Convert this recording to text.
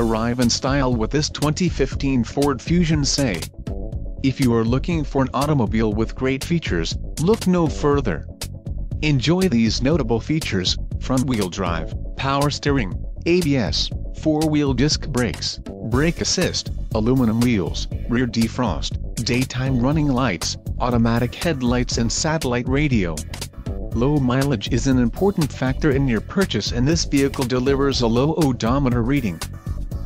Arrive in style with this 2015 Ford Fusion SE. If you are looking for an automobile with great features, look no further. Enjoy these notable features, front-wheel drive, power steering, ABS, four-wheel disc brakes, brake assist, aluminum wheels, rear defrost, daytime running lights, automatic headlights and satellite radio. Low mileage is an important factor in your purchase and this vehicle delivers a low odometer reading.